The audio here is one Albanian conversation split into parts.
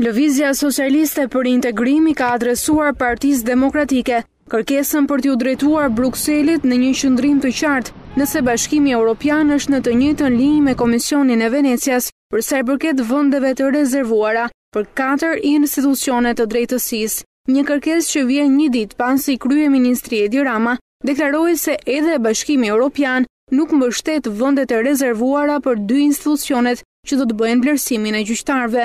Lëvizja Socialiste për Integrim i ka adresuar Partisë Demokratike kërkesën për t'iu drejtuar Brukselit për një qëndrim të qartë nëse Bashkimi Europian është në të njëjtën linjë me Komisionin e Venecias për sa i përket vendeve të rezervuara për katër institucione të drejtësisë. Një kërkesë që vjen një ditë pasi kryeministri Edi Rama deklaroi se edhe Bashkimi Europian nuk mbështet vendet e rezervuara për dy institucionet që do të bëjnë vlerësimin e gjyqtarëve.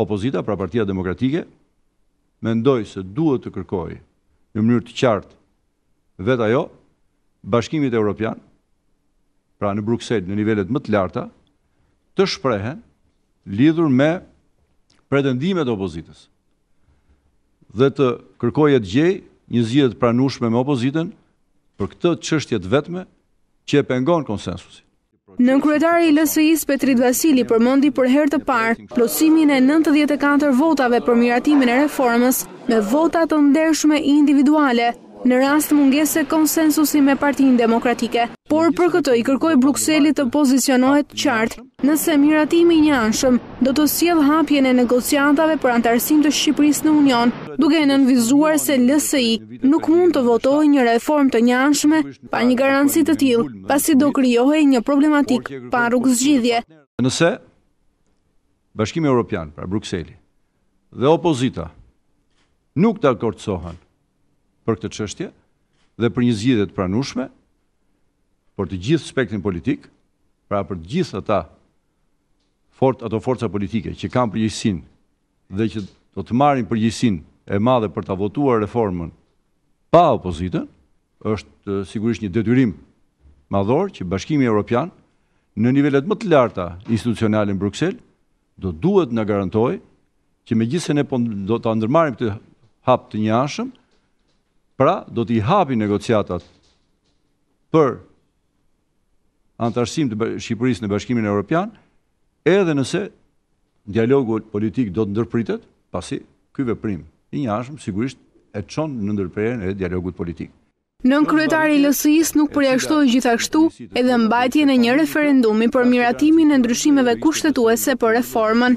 Opozita, pra Partia Demokratike, mendoj se duhet të kërkojë në mënyrë të qartë vetë ajo Bashkimit Europian, pra në Bruksel, në nivelet më të larta, të shprehen lidhur me pretendimet e opozitës. dhe të kërkojë e të gjejë një zgjidhje të pranueshme me opozitën për këtë çështje të vetme që e pengon konsensusin. Nënkryetari i LSI-së Petrit Vasili përmendi për herë të parë plotësimin e nëntëdhjetë e katër votave për miratimin e reformës me vota të ndershme individuale, në rast mungese konsensusi me Partinë Demokratike. Por për këtë i kërkoi Brukselit të pozicionohet qartë nëse miratimi i njëanshëm do të sjellë hapjen e negociatave për anëtarësim të Shqipërisë në Union, duke nënvizuar se LSI nuk mund të votojë një reformë të njëanshme pa një garanci të tillë, pasi do krijohej një problematikë pa rrugëzgjidhje. Nëse Bashkimi Europian, pra Brukseli, dhe opozita nuk dakordësohen për këtë çështje dhe për një zgjidhje të pranueshme për të gjithë spektrin politik, pra për të gjithë ata fort ato forca politike që kanë përgjegjësinë dhe që do të marrin përgjegjësinë e madhe për ta votuar reformën pa opozitën, është sigurisht një detyrim madhor që Bashkimi Europian në nivelet më të larta institucionale në Bruksel do duhet na garantojë që megjithëse ne po do ta ndërmarrim këtë hap të njëanshëm, pra do t'i hapin negociatat për anëtarësim të Shqipërisë në Bashkimin Europian, edhe nëse dialogu politik do të ndërpritet, pasi ky veprim i njëanshëm sigurisht e çon në ndërprerjen e dialogut politik. Nënkryetari i LSI-së nuk përjashtoi gjithashtu edhe mbajtjen e një referendumi për miratimin e ndryshimeve kushtetuese për reformën.